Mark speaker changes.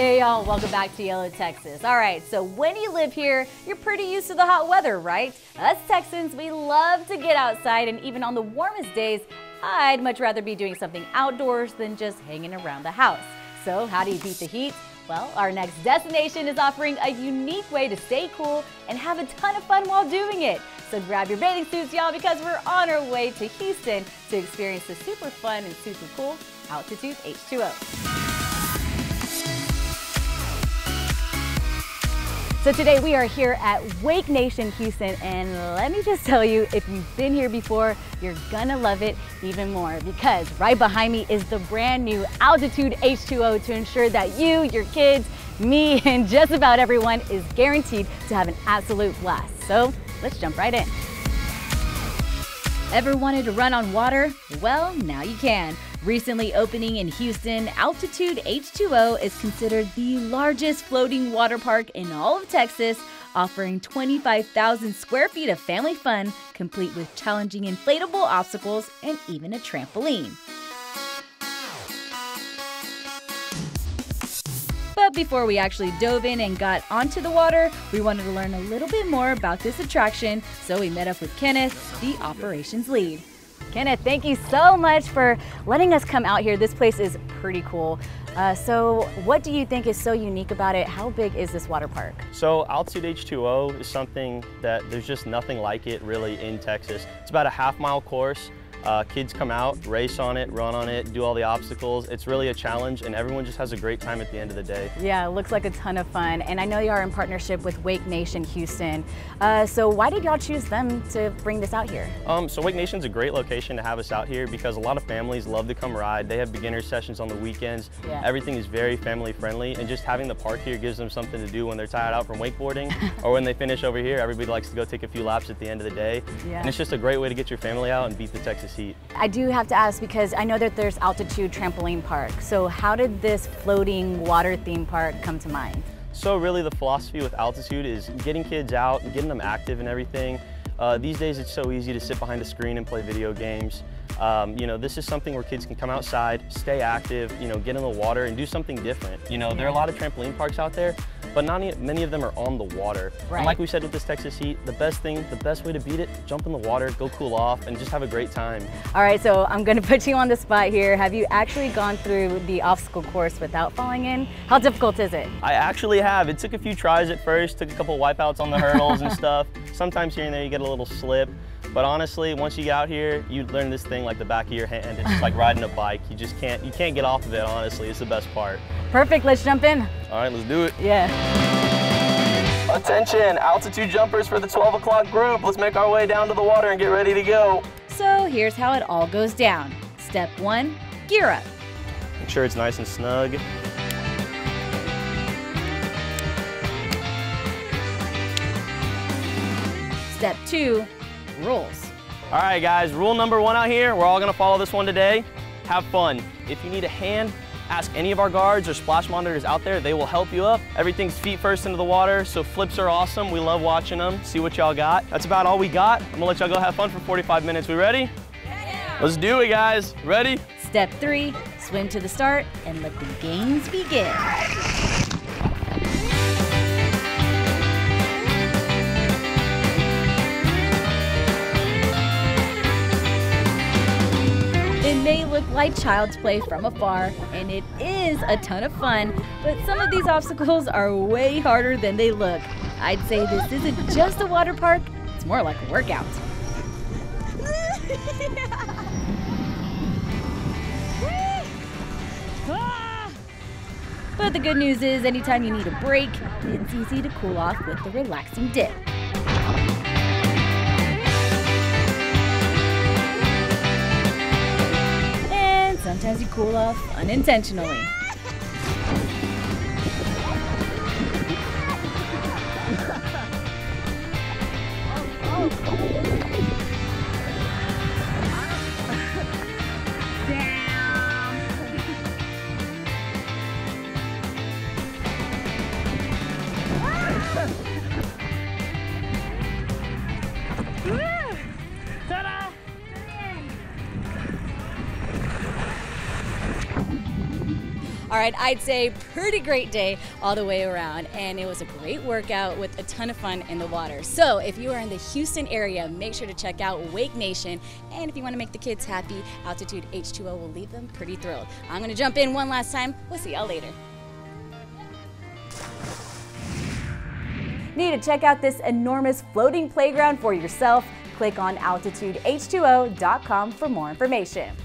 Speaker 1: Hey y'all, welcome back to YOLO, Texas. All right, so when you live here, you're pretty used to the hot weather, right? Us Texans, we love to get outside and even on the warmest days, I'd much rather be doing something outdoors than just hanging around the house. So how do you beat the heat? Well, our next destination is offering a unique way to stay cool and have a ton of fun while doing it. So grab your bathing suits, y'all, because we're on our way to Houston to experience the super fun and super cool Altitude H2O. So today we are here at Wake Nation Houston and let me just tell you, if you've been here before, you're gonna love it even more because right behind me is the brand new Altitude H2O to ensure that you, your kids, me, and just about everyone is guaranteed to have an absolute blast. So let's jump right in. Ever wanted to run on water? Well, now you can. Recently opening in Houston, Altitude H2O is considered the largest floating water park in all of Texas, offering 25,000 square feet of family fun, complete with challenging inflatable obstacles and even a trampoline. But before we actually dove in and got onto the water, we wanted to learn a little bit more about this attraction, so we met up with Kenneth, the operations lead. Kenneth, thank you so much for letting us come out here. This place is pretty cool. Uh, so what do you think is so unique about it? How big is this water park?
Speaker 2: So Altitude H2O is something that there's just nothing like it really in Texas. It's about a half mile course. Uh, kids come out, race on it, run on it, do all the obstacles. It's really a challenge and everyone just has a great time at the end of the day.
Speaker 1: Yeah, it looks like a ton of fun. And I know you are in partnership with Wake Nation Houston. Uh, so why did y'all choose them to bring this out here?
Speaker 2: Um, so Wake Nation's a great location to have us out here because a lot of families love to come ride. They have beginner sessions on the weekends. Yeah. Everything is very family friendly and just having the park here gives them something to do when they're tired out from wakeboarding or when they finish over here. Everybody likes to go take a few laps at the end of the day. Yeah. And it's just a great way to get your family out and beat the Texas
Speaker 1: I do have to ask because I know that there's Altitude Trampoline Park. So how did this floating water theme park come to mind?
Speaker 2: So really the philosophy with Altitude is getting kids out and getting them active and everything. Uh, these days it's so easy to sit behind a screen and play video games. Um, you know, this is something where kids can come outside, stay active, you know, get in the water and do something different. You know, there are a lot of trampoline parks out there, but not many of them are on the water. Right. And like we said with this Texas heat, the best thing, the best way to beat it, jump in the water, go cool off, and just have a great time.
Speaker 1: All right, so I'm gonna put you on the spot here. Have you actually gone through the obstacle course without falling in? How difficult is it?
Speaker 2: I actually have. It took a few tries at first, took a couple wipeouts on the hurdles and stuff. Sometimes here and there you get a little slip. But honestly, once you get out here, you learn this thing like the back of your hand. It's like riding a bike. You just can't, you can't get off of it, honestly. It's the best part.
Speaker 1: Perfect, let's jump in.
Speaker 2: All right, let's do it.
Speaker 1: Yeah.
Speaker 2: Attention, altitude jumpers for the 12 o'clock group. Let's make our way down to the water and get ready to go.
Speaker 1: So here's how it all goes down. Step one, gear up.
Speaker 2: Make sure it's nice and snug.
Speaker 1: Step two, rules.
Speaker 2: All right, guys, rule number one out here, we're all gonna follow this one today. Have fun. If you need a hand, ask any of our guards or splash monitors out there. They will help you up. Everything's feet first into the water, so flips are awesome. We love watching them. See what y'all got. That's about all we got. I'm gonna let y'all go have fun for 45 minutes. We ready? Yeah. Let's do it, guys. Ready?
Speaker 1: Step three, swim to the start and let the games begin. May look like child's play from afar, and it is a ton of fun, but some of these obstacles are way harder than they look. I'd say this isn't just a water park, it's more like a workout. But the good news is, anytime you need a break, it's easy to cool off with the relaxing dip. Sometimes you cool off unintentionally. All right, I'd say pretty great day all the way around, and it was a great workout with a ton of fun in the water. So if you are in the Houston area, make sure to check out Wake Nation, and if you want to make the kids happy, Altitude H2O will leave them pretty thrilled. I'm going to jump in one last time. We'll see y'all later.
Speaker 3: Need to check out this enormous floating playground for yourself? Click on altitudeh2o.com for more information.